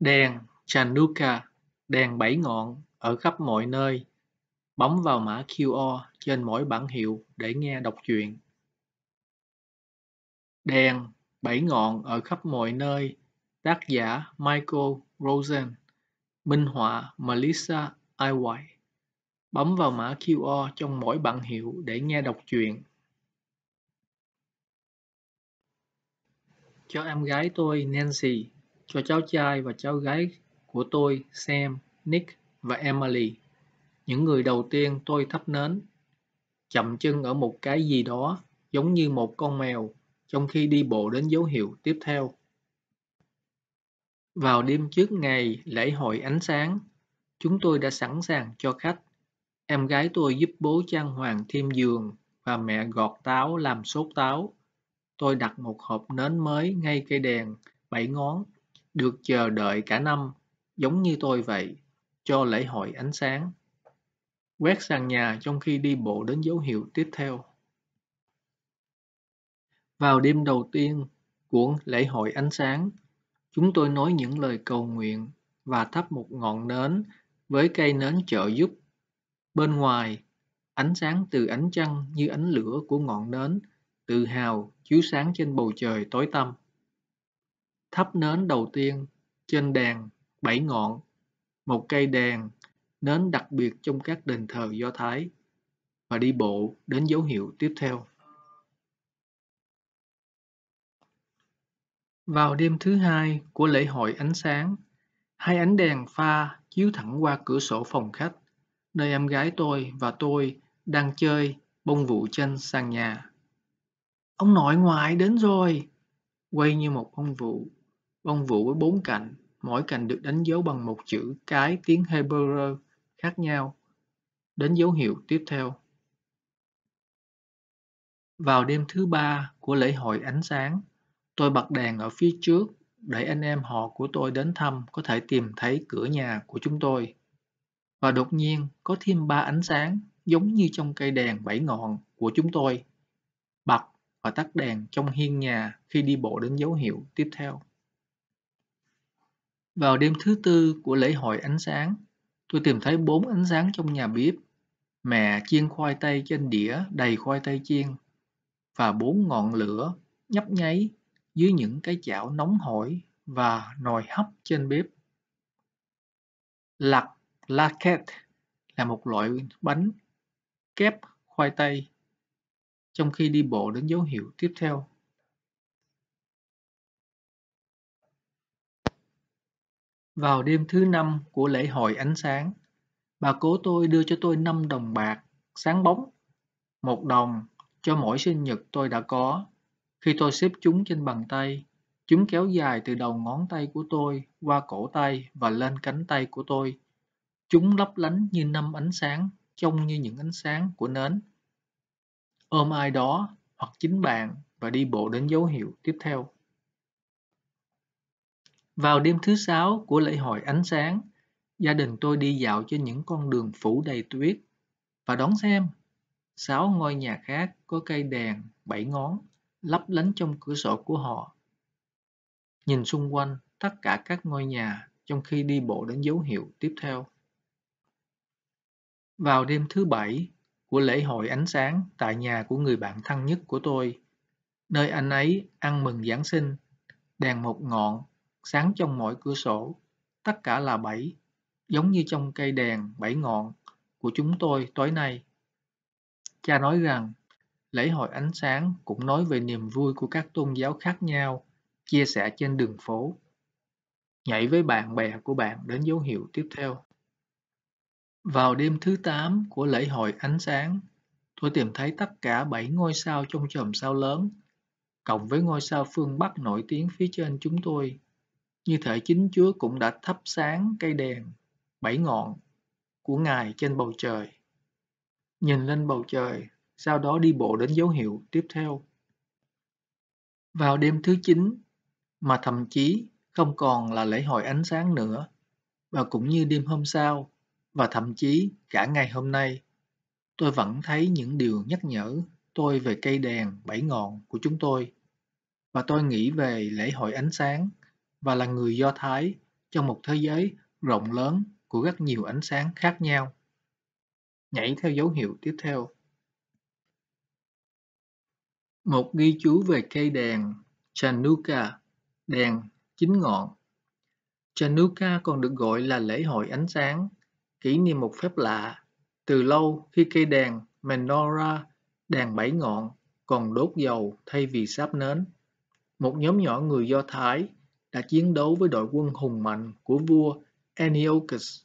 Đèn Chanukka, đèn bảy ngọn ở khắp mọi nơi. Bấm vào mã QR trên mỗi bản hiệu để nghe đọc truyện. Đèn bảy ngọn ở khắp mọi nơi. Tác giả Michael Rosen. Minh họa Melissa Iwai. Bấm vào mã QR trong mỗi bản hiệu để nghe đọc truyện. Cho em gái tôi Nancy, cho cháu trai và cháu gái của tôi Sam, Nick và Emily. Những người đầu tiên tôi thắp nến, chậm chân ở một cái gì đó giống như một con mèo trong khi đi bộ đến dấu hiệu tiếp theo. Vào đêm trước ngày lễ hội ánh sáng, chúng tôi đã sẵn sàng cho khách. Em gái tôi giúp bố trang hoàng thêm giường và mẹ gọt táo làm sốt táo. Tôi đặt một hộp nến mới ngay cây đèn bảy ngón, được chờ đợi cả năm, giống như tôi vậy, cho lễ hội ánh sáng. Quét sàn nhà trong khi đi bộ đến dấu hiệu tiếp theo. Vào đêm đầu tiên của lễ hội ánh sáng, chúng tôi nói những lời cầu nguyện và thắp một ngọn nến với cây nến trợ giúp. Bên ngoài, ánh sáng từ ánh trăng như ánh lửa của ngọn nến, tự hào chiếu sáng trên bầu trời tối tăm. Thắp nến đầu tiên trên đèn bảy ngọn, một cây đèn nến đặc biệt trong các đền thờ Do Thái và đi bộ đến dấu hiệu tiếp theo. Vào đêm thứ hai của lễ hội ánh sáng, hai ánh đèn pha chiếu thẳng qua cửa sổ phòng khách, nơi em gái tôi và tôi đang chơi bông vụ trên sàn nhà. Ông nội ngoại đến rồi! Quay như một bông vụ, bông vụ với bốn cạnh, mỗi cạnh được đánh dấu bằng một chữ cái tiếng Hebrew khác nhau. Đến dấu hiệu tiếp theo. Vào đêm thứ ba của lễ hội ánh sáng, Tôi bật đèn ở phía trước để anh em họ của tôi đến thăm có thể tìm thấy cửa nhà của chúng tôi. Và đột nhiên có thêm ba ánh sáng giống như trong cây đèn bảy ngọn của chúng tôi. Bật và tắt đèn trong hiên nhà khi đi bộ đến dấu hiệu tiếp theo. Vào đêm thứ tư của lễ hội ánh sáng, tôi tìm thấy bốn ánh sáng trong nhà bếp. Mẹ chiên khoai tây trên đĩa đầy khoai tây chiên và bốn ngọn lửa nhấp nháy dưới những cái chảo nóng hổi và nồi hấp trên bếp. Lạc laquette là một loại bánh kép khoai tây trong khi đi bộ đến dấu hiệu tiếp theo. Vào đêm thứ năm của lễ hội ánh sáng, bà cố tôi đưa cho tôi 5 đồng bạc sáng bóng, một đồng cho mỗi sinh nhật tôi đã có khi tôi xếp chúng trên bàn tay, chúng kéo dài từ đầu ngón tay của tôi qua cổ tay và lên cánh tay của tôi. Chúng lấp lánh như năm ánh sáng, trông như những ánh sáng của nến. Ôm ai đó hoặc chính bạn và đi bộ đến dấu hiệu tiếp theo. Vào đêm thứ sáu của lễ hội ánh sáng, gia đình tôi đi dạo trên những con đường phủ đầy tuyết và đón xem sáu ngôi nhà khác có cây đèn bảy ngón lấp lánh trong cửa sổ của họ. Nhìn xung quanh tất cả các ngôi nhà trong khi đi bộ đến dấu hiệu tiếp theo. Vào đêm thứ bảy của lễ hội ánh sáng tại nhà của người bạn thân nhất của tôi, nơi anh ấy ăn mừng Giáng sinh, đèn một ngọn, sáng trong mỗi cửa sổ, tất cả là bảy, giống như trong cây đèn bảy ngọn của chúng tôi tối nay. Cha nói rằng Lễ hội ánh sáng cũng nói về niềm vui của các tôn giáo khác nhau chia sẻ trên đường phố. Nhảy với bạn bè của bạn đến dấu hiệu tiếp theo. Vào đêm thứ 8 của lễ hội ánh sáng, tôi tìm thấy tất cả 7 ngôi sao trong chòm sao lớn, cộng với ngôi sao phương Bắc nổi tiếng phía trên chúng tôi. Như thể chính Chúa cũng đã thắp sáng cây đèn, bảy ngọn của Ngài trên bầu trời. Nhìn lên bầu trời, sau đó đi bộ đến dấu hiệu tiếp theo. Vào đêm thứ 9, mà thậm chí không còn là lễ hội ánh sáng nữa, và cũng như đêm hôm sau, và thậm chí cả ngày hôm nay, tôi vẫn thấy những điều nhắc nhở tôi về cây đèn bảy ngọn của chúng tôi. Và tôi nghĩ về lễ hội ánh sáng và là người Do Thái, trong một thế giới rộng lớn của rất nhiều ánh sáng khác nhau. Nhảy theo dấu hiệu tiếp theo. Một ghi chú về cây đèn Chanukka, đèn chín ngọn. Chanukka còn được gọi là lễ hội ánh sáng, kỷ niệm một phép lạ. Từ lâu khi cây đèn menorah, đèn bảy ngọn, còn đốt dầu thay vì sáp nến. Một nhóm nhỏ người Do Thái đã chiến đấu với đội quân hùng mạnh của vua Antiochus.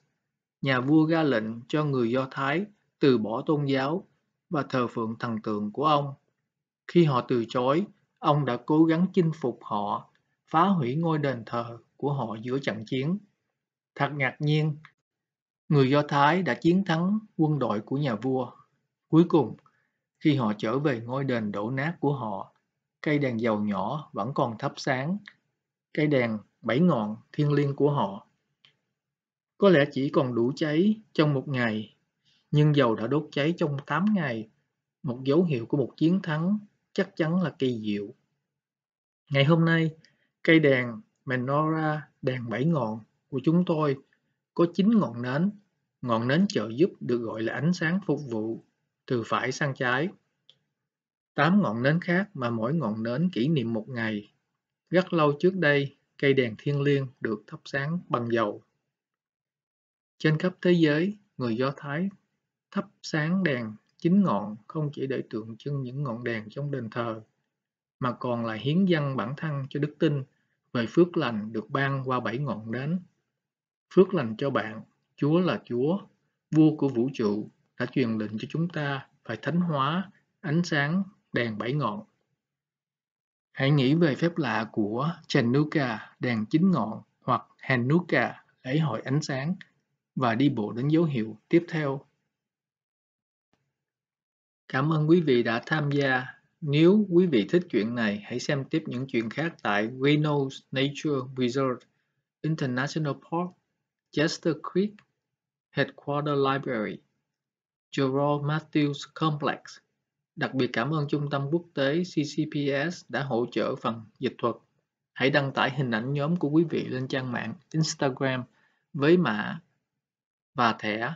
Nhà vua ra lệnh cho người Do Thái từ bỏ tôn giáo và thờ phượng thần tượng của ông. Khi họ từ chối, ông đã cố gắng chinh phục họ, phá hủy ngôi đền thờ của họ giữa trận chiến. Thật ngạc nhiên, người Do Thái đã chiến thắng quân đội của nhà vua. Cuối cùng, khi họ trở về ngôi đền đổ nát của họ, cây đèn dầu nhỏ vẫn còn thắp sáng. Cây đèn bảy ngọn thiên liêng của họ. Có lẽ chỉ còn đủ cháy trong một ngày, nhưng dầu đã đốt cháy trong 8 ngày, một dấu hiệu của một chiến thắng chắc chắn là kỳ diệu. Ngày hôm nay, cây đèn menorah đèn bảy ngọn của chúng tôi có 9 ngọn nến. Ngọn nến trợ giúp được gọi là ánh sáng phục vụ từ phải sang trái. Tám ngọn nến khác mà mỗi ngọn nến kỷ niệm một ngày. Rất lâu trước đây, cây đèn thiên liêng được thắp sáng bằng dầu. Trên khắp thế giới, người Do Thái thắp sáng đèn chín ngọn không chỉ để tượng trưng những ngọn đèn trong đền thờ, mà còn là hiến dâng bản thân cho đức tin về phước lành được ban qua bảy ngọn đến. Phước lành cho bạn, Chúa là Chúa, vua của vũ trụ, đã truyền lệnh cho chúng ta phải thánh hóa ánh sáng đèn bảy ngọn. Hãy nghĩ về phép lạ của Chanukka, đèn chín ngọn, hoặc Hanukkah, lễ hội ánh sáng, và đi bộ đến dấu hiệu tiếp theo. Cảm ơn quý vị đã tham gia. Nếu quý vị thích chuyện này, hãy xem tiếp những chuyện khác tại Reynolds Nature Reserve, International Park, Chester Creek, Headquarter Library. Gerald Matthews Complex. Đặc biệt cảm ơn Trung tâm Quốc tế CCPS đã hỗ trợ phần dịch thuật. Hãy đăng tải hình ảnh nhóm của quý vị lên trang mạng Instagram với mã và thẻ